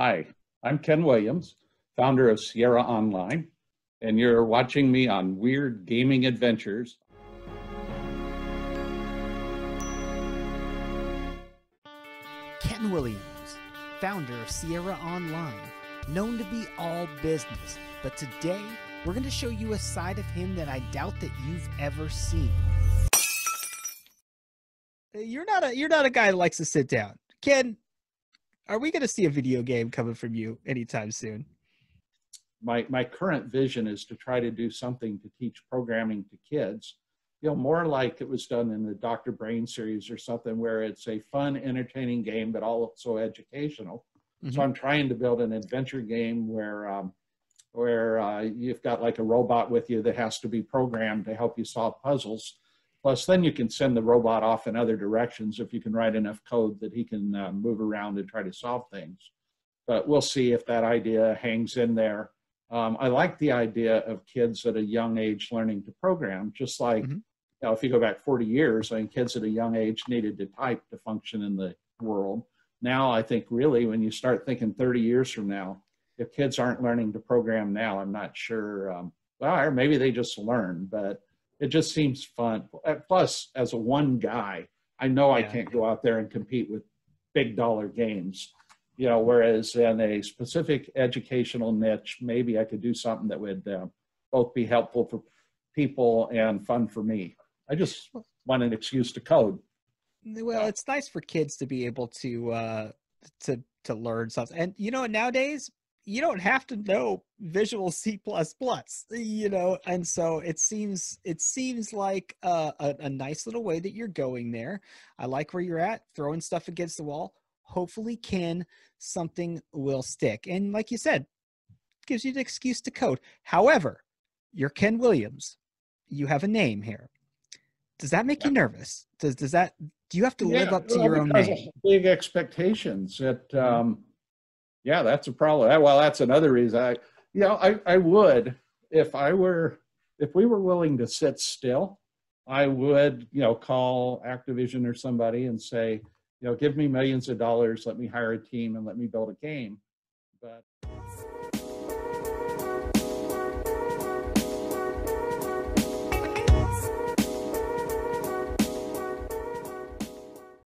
Hi, I'm Ken Williams, founder of Sierra Online, and you're watching me on Weird Gaming Adventures. Ken Williams, founder of Sierra Online, known to be all business, but today we're going to show you a side of him that I doubt that you've ever seen. You're not a you're not a guy that likes to sit down. Ken, are we going to see a video game coming from you anytime soon? My, my current vision is to try to do something to teach programming to kids, you know, more like it was done in the Dr. Brain series or something where it's a fun, entertaining game, but also educational. Mm-hmm. So I'm trying to build an adventure game where, um, where uh, you've got like a robot with you that has to be programmed to help you solve puzzles Plus, then you can send the robot off in other directions if you can write enough code that he can uh, move around and try to solve things. But we'll see if that idea hangs in there. Um, I like the idea of kids at a young age learning to program, just like mm-hmm. you know, if you go back 40 years, I mean, kids at a young age needed to type to function in the world. Now, I think really when you start thinking 30 years from now, if kids aren't learning to program now, I'm not sure. Um, well, or maybe they just learn, but it just seems fun. Uh, plus, as a one guy, I know yeah. I can't go out there and compete with big dollar games. You know, whereas in a specific educational niche, maybe I could do something that would uh, both be helpful for people and fun for me. I just want an excuse to code. Well, it's nice for kids to be able to uh, to to learn something, and you know, nowadays you don't have to know visual c++ you know and so it seems it seems like a, a, a, nice little way that you're going there. I like where you're at throwing stuff against the wall. Hopefully can something will stick. And like you said gives you an excuse to code. However you're ken williams. You have a name here. Does that make yeah. you nervous? Does does that do you have to yeah, live up to well, your own name? big expectations that mm-hmm. um yeah, that's a problem. Well, that's another reason. I, you know, I, I would if I were if we were willing to sit still, I would, you know, call Activision or somebody and say, you know, give me millions of dollars, let me hire a team and let me build a game. But